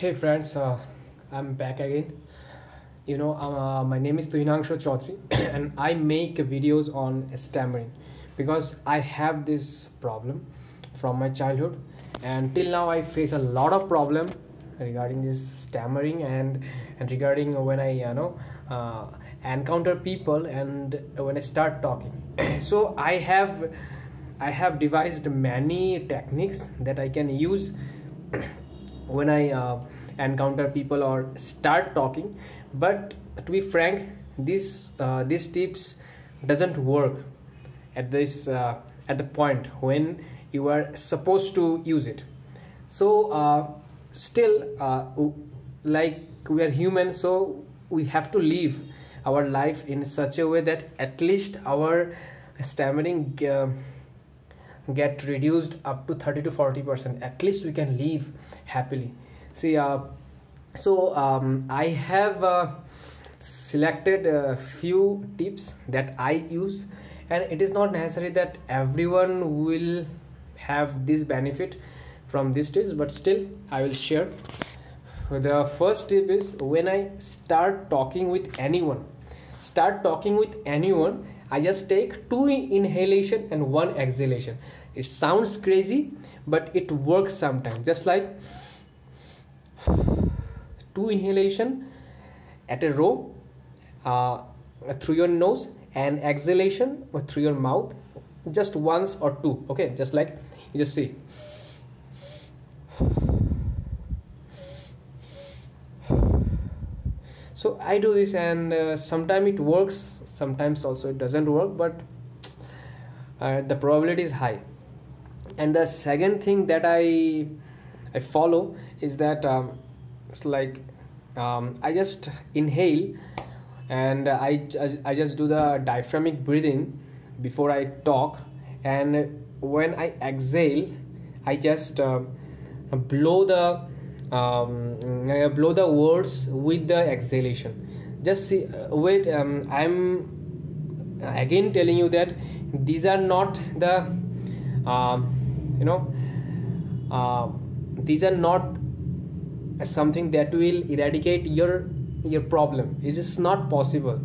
Hey friends, uh, I'm back again. You know, uh, my name is Tuhinangshu Chaudhary and I make videos on stammering because I have this problem from my childhood and till now I face a lot of problem regarding this stammering and and regarding when I you know uh, encounter people and when I start talking. so I have I have devised many techniques that I can use when I uh, encounter people or start talking. But to be frank, this uh, these tips doesn't work at this uh, at the point when you are supposed to use it. So uh, still, uh, like we are human, so we have to live our life in such a way that at least our stammering uh, get reduced up to 30 to 40 percent. At least we can live happily. See uh, so um, i have uh, selected a few tips that i use and it is not necessary that everyone will have this benefit from these tips but still i will share. The first tip is when i start talking with anyone start talking with anyone i just take two inhalation and one exhalation it sounds crazy but it works sometimes. Just like two inhalation at a row uh, through your nose and exhalation through your mouth just once or two okay? Just like you just see. So i do this and uh, sometimes it works sometimes also it doesn't work but uh, the probability is high and the second thing that i i follow is that um, it's like um, i just inhale and I, I just do the diaphragmic breathing before i talk. And when i exhale i just uh, blow the um, blow the words with the exhalation. Just see uh, wait um, i'm again telling you that these are not the um, you know. Uh, these are not something that will eradicate your your problem. It is not possible.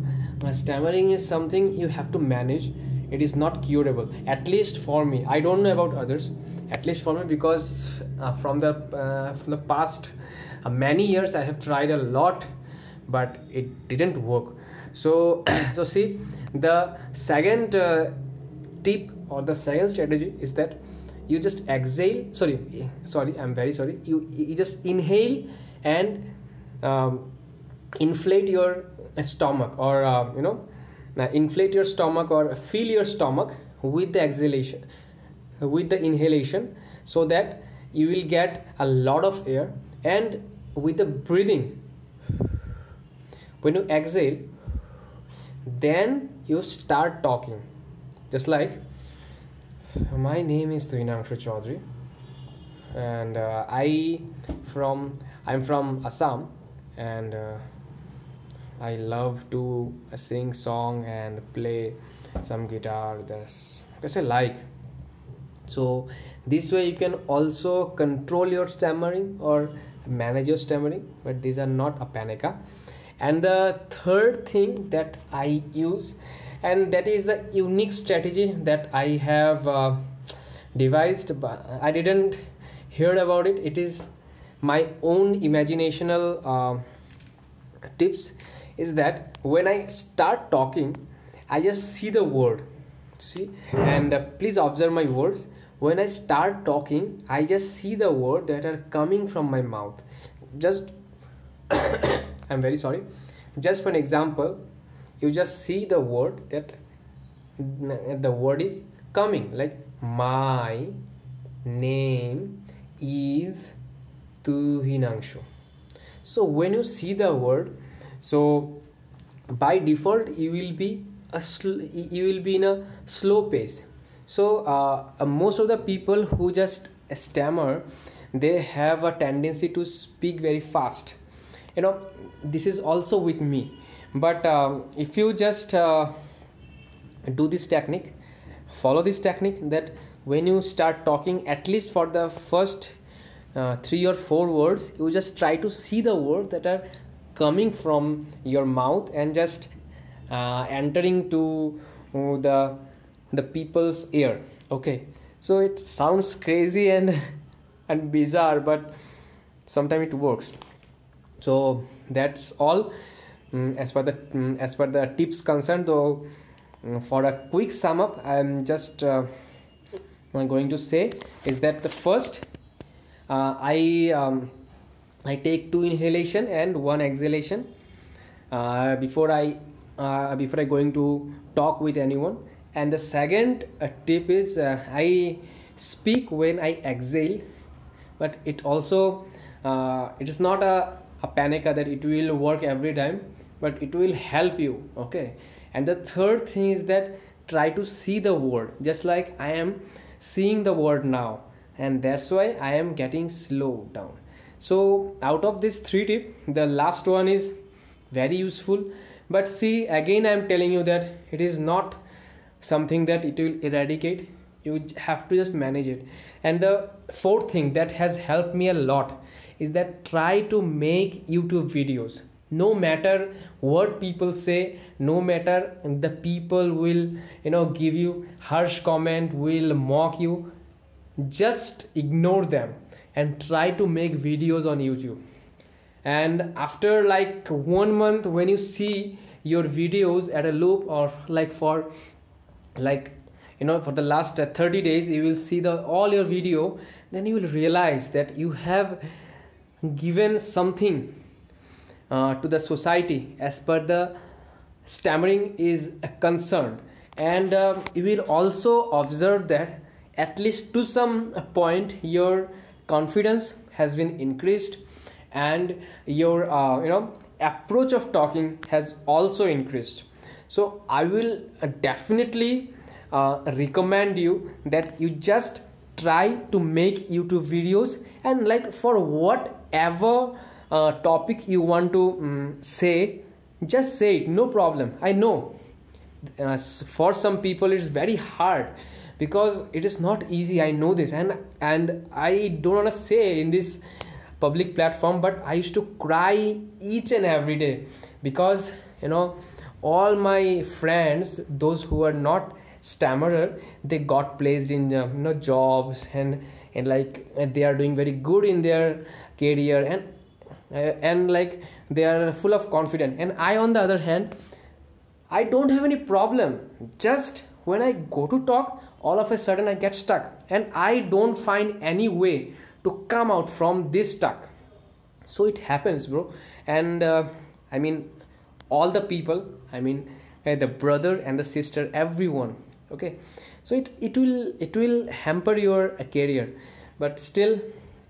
Stammering is something you have to manage. It is not curable at least for me. I don't know about others at least for me because uh, from the uh, from the past uh, many years i have tried a lot but it didn't work. So so see the second uh, tip or the second strategy is that you just exhale sorry sorry i'm very sorry. You you just inhale and um, inflate your stomach or uh, you know uh, inflate your stomach or fill your stomach with the exhalation with the inhalation so that you will get a lot of air and with the breathing when you exhale then you start talking. Just like my name is Tuhinangshu Chaudhary and uh, I from I'm from Assam and uh, I love to sing song and play some guitar. That's that's I like. So this way you can also control your stammering or manage your stammering but these are not a panica and the third thing that I use and that is the unique strategy that i have uh, devised but i didn't hear about it. It is my own imaginational uh, tips is that when i start talking i just see the word see? And uh, please observe my words. When i start talking i just see the word that are coming from my mouth. Just i'm very sorry. Just for an example you just see the word that the word is coming. Like my name is Tuhinangshu so when you see the word so by default you will be a you will be in a slow pace. So uh, uh, most of the people who just stammer they have a tendency to speak very fast. You know this is also with me but um, if you just uh, do this technique follow this technique that when you start talking at least for the first uh, three or four words you just try to see the words that are coming from your mouth and just uh, entering to uh, the the people's ear. Okay. So it sounds crazy and and bizarre but sometimes it works. So that's all um, as per the um, as per the tips concerned though um, for a quick sum up i'm just uh, i'm going to say is that the first uh, i um, i take two inhalation and one exhalation uh, before i uh, before i going to talk with anyone. And the second uh, tip is uh, i speak when i exhale but it also it is not a, a panic that it will work every time but it will help you okay? And the third thing is that try to see the word just like i am seeing the word now and that's why i am getting slow down. So out of this three tip the last one is very useful but see again i am telling you that it is not something that it will eradicate you have to just manage it. And the fourth thing that has helped me a lot is that try to make youtube videos no matter what people say no matter the people will you know give you harsh comment will mock you just ignore them and try to make videos on youtube. And after like one month when you see your videos at a loop or like for like you know for the last uh, 30 days you will see the all your video then you will realize that you have given something uh, to the society as per the stammering is concerned and uh, you will also observe that at least to some point your confidence has been increased and your uh, you know approach of talking has also increased. So i will definitely uh, recommend you that you just try to make youtube videos and like for whatever uh, topic you want to um, say just say it no problem i know. Uh, for some people it's very hard because it is not easy i know this. And and i don't want to say in this public platform but i used to cry each and every day because you know all my friends those who are not stammerer they got placed in uh, you know jobs and and like they are doing very good in their career. And and like they are full of confidence. And i on the other hand i don't have any problem. Just when i go to talk all of a sudden i get stuck. And i don't find any way to come out from this stuck. So it happens bro. And uh, i mean all the people i mean uh, the brother and the sister everyone okay? So it it will it will hamper your uh, career. But still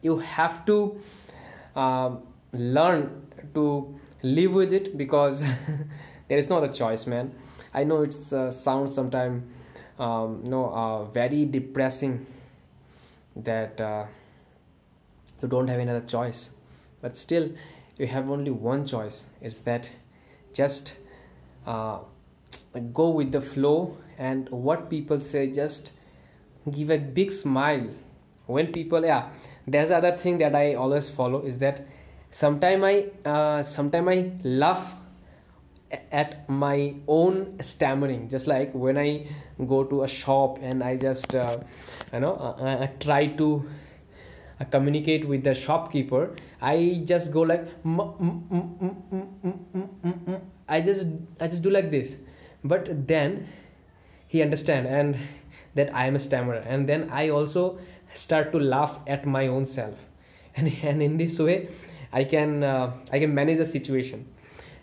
you have to um, learn to live with it because there is not a choice man. I know it's uh, sounds sometimes um, know uh, very depressing that uh, you don't have another choice. But still you have only one choice. It's that just uh, go with the flow and what people say just give a big smile. When people yeah there's other thing that i always follow is that sometime i uh, sometime i laugh at my own stammering. Just like when i go to a shop and i just uh, you know uh, uh try to uh, communicate with the shopkeeper i just go like i just i just do like this. But then he understand and that i am a stammerer. And then i also start to laugh at my own self. And, and in this way i can uh, i can manage the situation.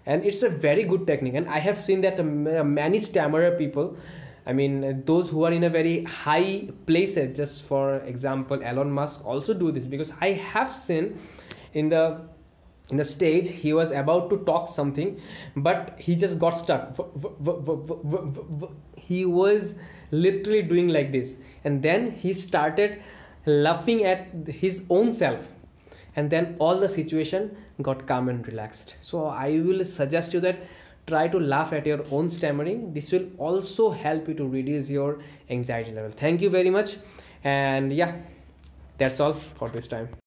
And it's a very good technique. And i have seen that uh, many stammerer people i mean those who are in a very high places just for example elon musk also do this. Because i have seen in the in the stage he was about to talk something but he just got stuck. He was literally doing like this. And then he started laughing at his own self and then all the situation got calm and relaxed. So i will suggest you that try to laugh at your own stammering. This will also help you to reduce your anxiety level. Thank you very much. And yeah that's all for this time